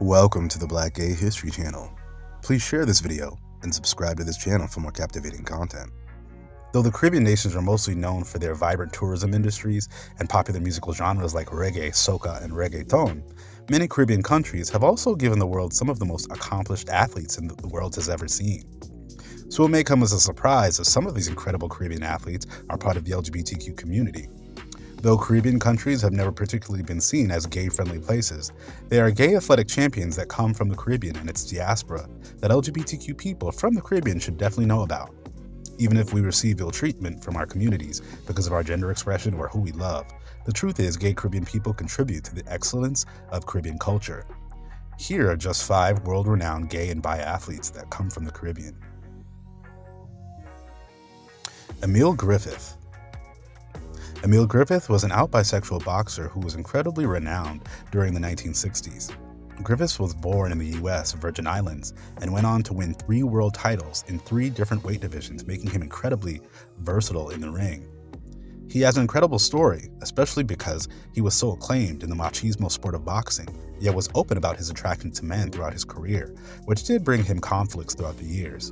Welcome to the Black Gay History Channel. Please share this video and subscribe to this channel for more captivating content. Though the Caribbean nations are mostly known for their vibrant tourism industries and popular musical genres like reggae, soca, and reggaeton, many Caribbean countries have also given the world some of the most accomplished athletes the world has ever seen. So it may come as a surprise that some of these incredible Caribbean athletes are part of the LGBTQ community. Though Caribbean countries have never particularly been seen as gay friendly places, they are gay athletic champions that come from the Caribbean and its diaspora that LGBTQ people from the Caribbean should definitely know about. Even if we receive ill treatment from our communities because of our gender expression or who we love, the truth is gay Caribbean people contribute to the excellence of Caribbean culture. Here are just five world renowned gay and bi athletes that come from the Caribbean. Emil Griffith Emil Griffith was an out bisexual boxer who was incredibly renowned during the 1960s. Griffiths was born in the US, Virgin Islands, and went on to win three world titles in three different weight divisions, making him incredibly versatile in the ring. He has an incredible story, especially because he was so acclaimed in the machismo sport of boxing, yet was open about his attraction to men throughout his career, which did bring him conflicts throughout the years.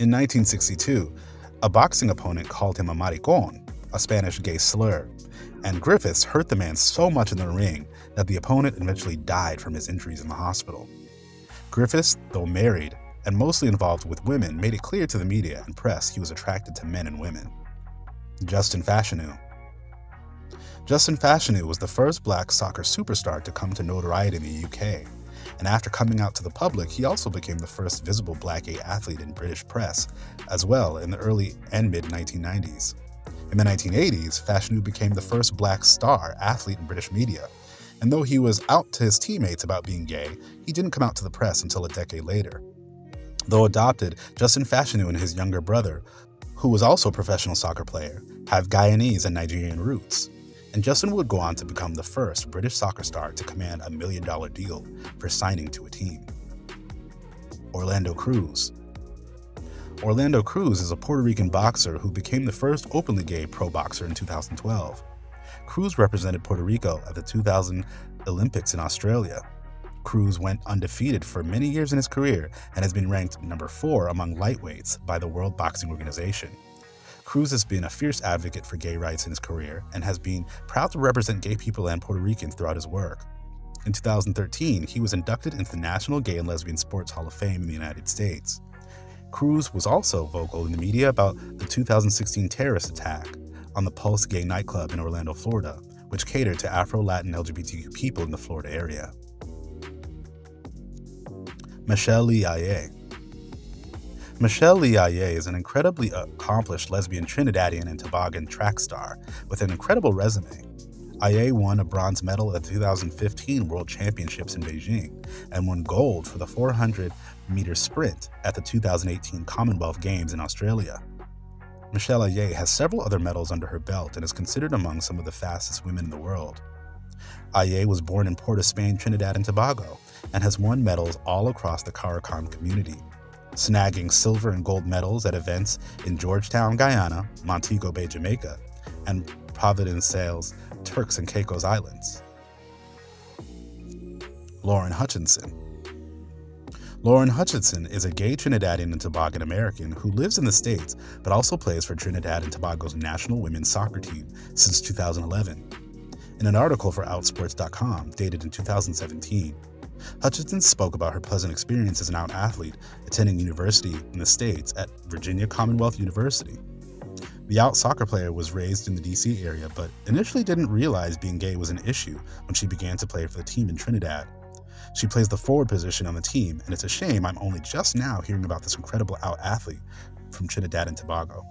In 1962, a boxing opponent called him a maricon, a Spanish gay slur, and Griffiths hurt the man so much in the ring that the opponent eventually died from his injuries in the hospital. Griffiths, though married and mostly involved with women, made it clear to the media and press he was attracted to men and women. Justin Fashanu Justin Fashanu was the first black soccer superstar to come to notoriety in the UK, and after coming out to the public, he also became the first visible black gay athlete in British press, as well in the early and mid 1990s. In the 1980s, Fashanu became the first black star athlete in British media. And though he was out to his teammates about being gay, he didn't come out to the press until a decade later. Though adopted, Justin Fashanu and his younger brother, who was also a professional soccer player, have Guyanese and Nigerian roots. And Justin would go on to become the first British soccer star to command a million dollar deal for signing to a team. Orlando Cruz, Orlando Cruz is a Puerto Rican boxer who became the first openly gay pro boxer in 2012. Cruz represented Puerto Rico at the 2000 Olympics in Australia. Cruz went undefeated for many years in his career and has been ranked number four among lightweights by the World Boxing Organization. Cruz has been a fierce advocate for gay rights in his career and has been proud to represent gay people and Puerto Ricans throughout his work. In 2013, he was inducted into the National Gay and Lesbian Sports Hall of Fame in the United States. Cruz was also vocal in the media about the 2016 terrorist attack on the Pulse Gay nightclub in Orlando, Florida, which catered to Afro Latin LGBTQ people in the Florida area. Michelle-Lee Ahye. Michelle Lee Aye is an incredibly accomplished lesbian Trinidadian and Tobagan track star with an incredible resume. Ahye won a bronze medal at the 2015 World Championships in Beijing and won gold for the 400 meter sprint at the 2018 Commonwealth Games in Australia. Michelle Ahye has several other medals under her belt and is considered among some of the fastest women in the world. Ahye was born in Port of Spain, Trinidad and Tobago, and has won medals all across the CARICOM community, snagging silver and gold medals at events in Georgetown, Guyana, Montego Bay, Jamaica, and Providenciales Turks and Caicos Islands. Lauryn Hutchinson. Lauryn Hutchinson is a gay Trinidadian and Tobagan American who lives in the States but also plays for Trinidad and Tobago's national women's soccer team since 2011. In an article for Outsports.com dated in 2017, Hutchinson spoke about her pleasant experience as an out athlete attending university in the States at Virginia Commonwealth University. The out soccer player was raised in the DC area, but initially didn't realize being gay was an issue when she began to play for the team in Trinidad. She plays the forward position on the team, and it's a shame I'm only just now hearing about this incredible out athlete from Trinidad and Tobago.